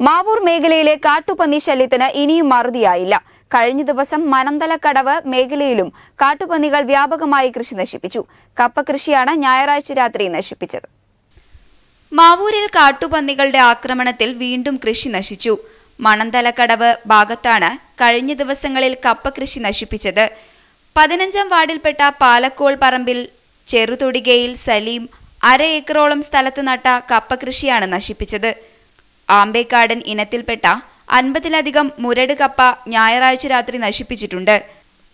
മാവൂർ മേഖലയിലെ കാട്ടുപന്നി ശല്യത്തിന് ഇനിയും മറുതിയായില്ല. കഴിഞ്ഞ ദിവസം മനന്തലക്കടവ് മേഖലയിലും കാട്ടുപന്നികൾ വ്യാപകമായി കൃഷി നശിപ്പിച്ചു. കപ്പ കൃഷിയാണ് ഞായറാഴ്ച രാത്രി നശിപ്പിച്ചത്. മാവൂരിൽ കാട്ടുപന്നികളുടെ ആക്രമണത്തിൽ വീണ്ടും കൃഷി നശിച്ചു. മണന്തലക്കടവ് ഭാഗത്താണ് കഴിഞ്ഞ ദിവസങ്ങളിൽ കപ്പ കൃഷി നശിപ്പിച്ചത്. പതിനഞ്ചാം വാർഡിൽപ്പെട്ട പാലക്കോൾ പറമ്പിൽ ചെറുതൊടികയിൽ സലീം അര ഏക്കറോളം സ്ഥലത്ത് നട്ട കപ്പ കൃഷിയാണ് നശിപ്പിച്ചത്. ആമ്പേക്കാടൻ ഇനത്തിൽപ്പെട്ട അൻപതിലധികം മുരട് കപ്പ ഞായറാഴ്ച രാത്രി നശിപ്പിച്ചിട്ടുണ്ട്.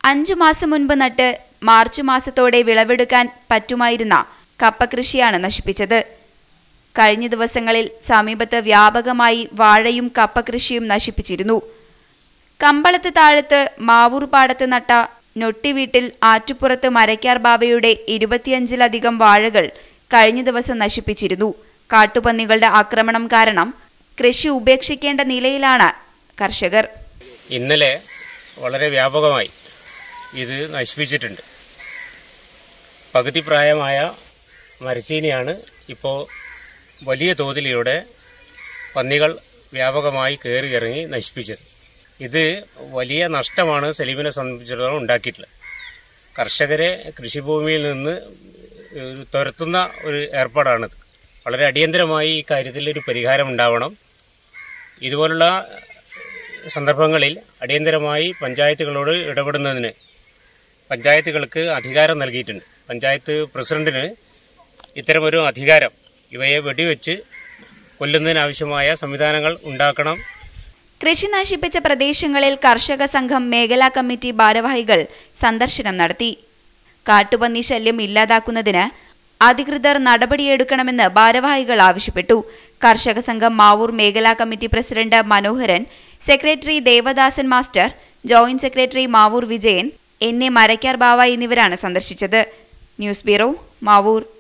അഞ്ചു മാസം മുൻപ് നട്ട് മാർച്ച് മാസത്തോടെ വിളവെടുക്കാൻ പറ്റുമായിരുന്ന കപ്പ കൃഷിയാണ് നശിപ്പിച്ചത്. കഴിഞ്ഞ ദിവസങ്ങളിൽ സമീപത്ത് വ്യാപകമായി വാഴയും കപ്പ കൃഷിയും നശിപ്പിച്ചിരുന്നു. കമ്പളത്ത് താഴത്ത് മാവൂർ പാടത്ത് നട്ട നൊട്ടിവീട്ടിൽ ആറ്റുപുറത്ത് മരക്കാർ ബാബയുടെ ഇരുപത്തിയഞ്ചിലധികം വാഴകൾ കഴിഞ്ഞ ദിവസം നശിപ്പിച്ചിരുന്നു. കാട്ടുപന്നികളുടെ ആക്രമണം കാരണം കൃഷി ഉപേക്ഷിക്കേണ്ട നിലയിലാണ് കർഷകർ. ഇന്നലെ വളരെ വ്യാപകമായി ഇത് നശിപ്പിച്ചിട്ടുണ്ട്. പകുതി പ്രായമായ മരച്ചീനിയാണ് ഇപ്പോൾ വലിയ തോതിലൂടെ പന്നികൾ വ്യാപകമായി കയറി ഇറങ്ങി നശിപ്പിച്ചത്. ഇത് വലിയ നഷ്ടമാണ് സലീമിനെ സംബന്ധിച്ചിടത്തോളം ഉണ്ടാക്കിയിട്ടുള്ളത്. കർഷകരെ കൃഷിഭൂമിയിൽ നിന്ന് തുരത്തുന്ന ഒരു ഏർപ്പാടാണിത്. വളരെ അടിയന്തരമായി ഈ കാര്യത്തിൽ ഒരു പരിഹാരം ഉണ്ടാവണം. ഇതുപോലുള്ള സന്ദർഭങ്ങളിൽ അടിയന്തരമായി പഞ്ചായത്തുകളോട് ഇടപെടുന്നതിന് പഞ്ചായത്തുകൾക്ക് അധികാരം നൽകിയിട്ടുണ്ട്. പഞ്ചായത്ത് പ്രസിഡന്റിന് ഇത്തരമൊരു അധികാരം ഇവയെ വെടിവെച്ച് കൊല്ലുന്നതിനാവശ്യമായ സംവിധാനങ്ങൾ ഉണ്ടാക്കണം. കൃഷി നശിപ്പിച്ച പ്രദേശങ്ങളിൽ കർഷക സംഘം മേഖലാ കമ്മിറ്റി ഭാരവാഹികൾ സന്ദർശനം നടത്തി. കാട്ടുപന്നി ശല്യം ഇല്ലാതാക്കുന്നതിന് അധികൃതർ നടപടിയെടുക്കണമെന്ന് ഭാരവാഹികൾ ആവശ്യപ്പെട്ടു. കർഷക സംഘം മാവൂർ മേഖലാ committee president Manoharan secretary Devadasan master joint secretary Mavoor Vijayan N A Marakkar Bava എന്നിവരാണ് സന്ദർശിച്ചത്. News bureau Mavoor.